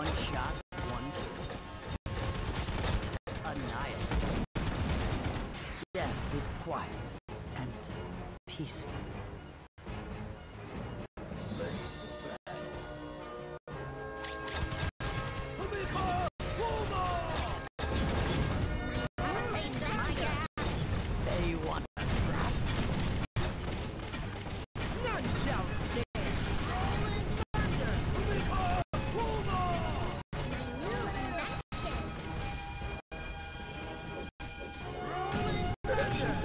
One shot, one kill. Annihilate. Death is quiet and peaceful.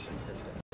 System